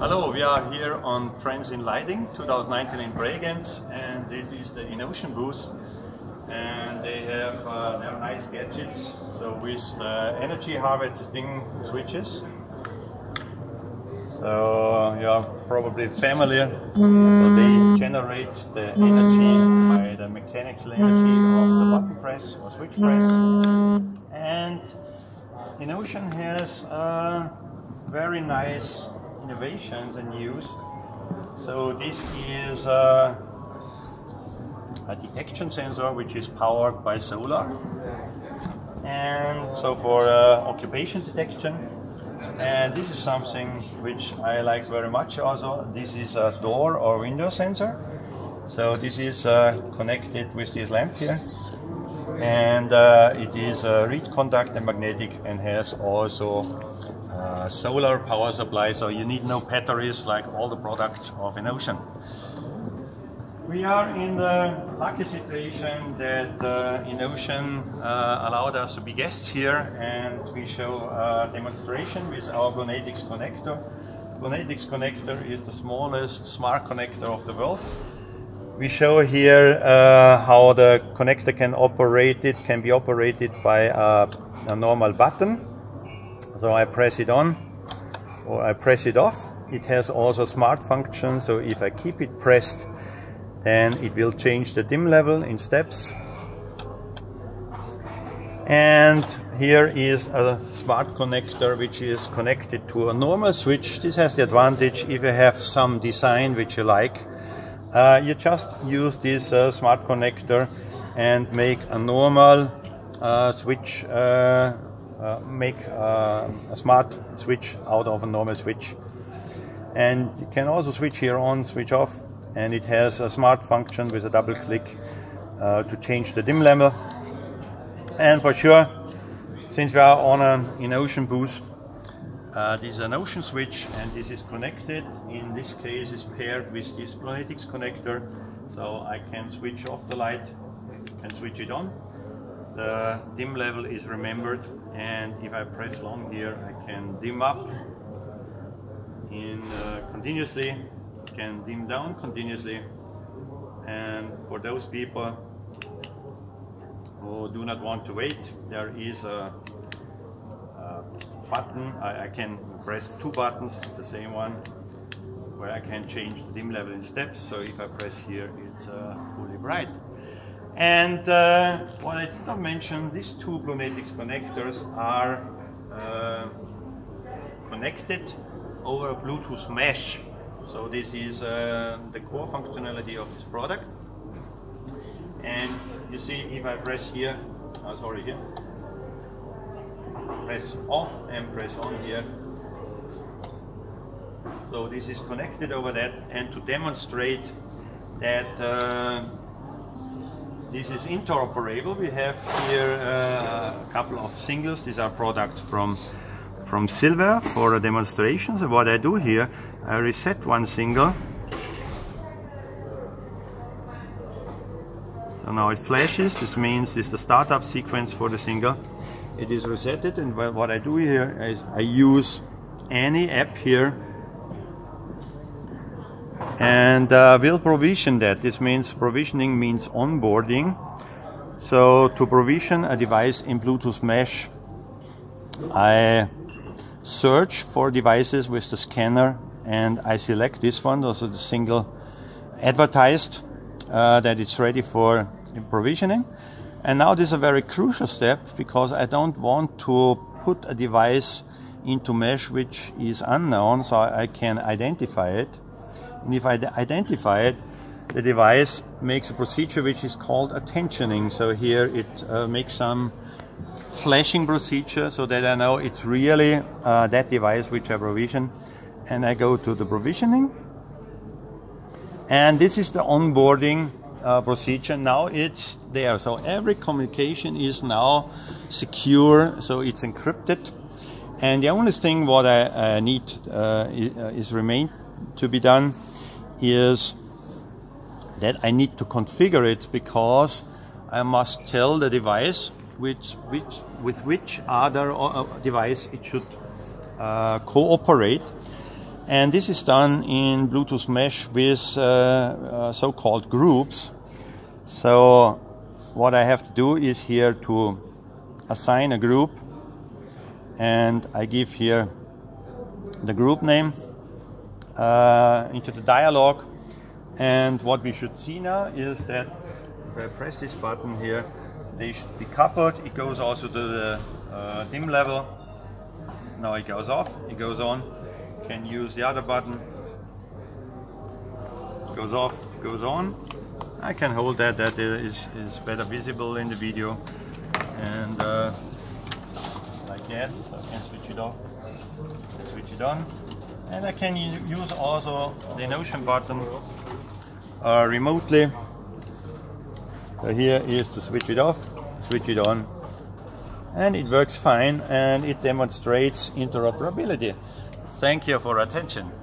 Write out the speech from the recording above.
Hello, we are here on Trends in Lighting 2019 in Bregenz and this is the EnOcean booth. And they have uh, their nice gadgets. So with uh, energy harvesting switches. So you're probably familiar. So they generate the energy by the mechanical energy of the button press or switch press. And EnOcean has a very nice innovations and use. So this is a, a detection sensor which is powered by solar. And so for uh, occupation detection, and this is something which I like very much also. This is a door or window sensor. So this is uh, connected with this lamp here. And uh, it is uh, reed contact and magnetic and has also uh, solar power supply, so you need no batteries like all the products of EnOcean. We are in the lucky situation that uh, EnOcean uh, allowed us to be guests here and we show a demonstration with our Bluenetics connector. Bluenetics connector is the smallest smart connector of the world. We show here uh, how the connector can operate. It can be operated by a, a normal button so I press it on or I press it off. It has also smart function, so if I keep it pressed, then it will change the dim level in steps. And here is a smart connector which is connected to a normal switch. This has the advantage if you have some design which you like, uh, you just use this uh, smart connector and make a normal uh, switch uh, uh, make uh, a smart switch out of a normal switch. And you can also switch here on, switch off, and it has a smart function with a double click to change the dim level. And for sure, since we are on EnOcean booth, uh, this is EnOcean switch and this is connected. In this case, is paired with this Bluenetics connector. So I can switch off the light and switch it on. The dim level is remembered and if I press long here I can dim up in uh, continuously can dim down continuously and for those people who do not want to wait there is a, a button I, I, can press two buttons the same one where I can change the dim level in steps so if I press here it's uh, fully bright and uh, what I did not mention, these two Bluenetics connectors are uh, connected over a Bluetooth mesh. So this is uh, the core functionality of this product. And you see if I press here, oh, sorry here, press off and press on here. So this is connected over that and to demonstrate that uh, this is interoperable. We have here uh, a couple of singles. These are products from from Silvair for a demonstration. So what I do here, I reset one single. So now it flashes. This means this is the startup sequence for the single. It is resetted and what I do here is I use any app here and uh, we'll provision that. This means provisioning means onboarding. So to provision a device in Bluetooth mesh, I search for devices with the scanner and I select this one, also the single advertised uh, that it's ready for provisioning. And now this is a very crucial step because I don't want to put a device into mesh which is unknown so I can identify it. And if I identify it, the device makes a procedure which is called attentioning. So here it uh, makes some flashing procedure so that I know it's really uh, that device which I provision. And I go to the provisioning. And this is the onboarding uh, procedure. Now it's there. So every communication is now secure. So it's encrypted. And the only thing what I uh, need uh, is remain to be done is that I need to configure it because I must tell the device which, which, with which other uh, device it should uh, cooperate. And this is done in Bluetooth Mesh with uh, uh, so-called groups. So what I have to do is here to assign a group. And I give here the group name uh, into the dialog. And what we should see now is that if I press this button here they should be coupled. It goes also to the uh, dim level. Now it goes off. It goes on can use the other button. Goes off goes on. I can hold that that is, is better visible in the video. And uh, like that so I can switch it off switch it on. And I can use also the EnOcean button uh, remotely. So here is to switch it off switch it on. And it works fine and it demonstrates interoperability thank you for attention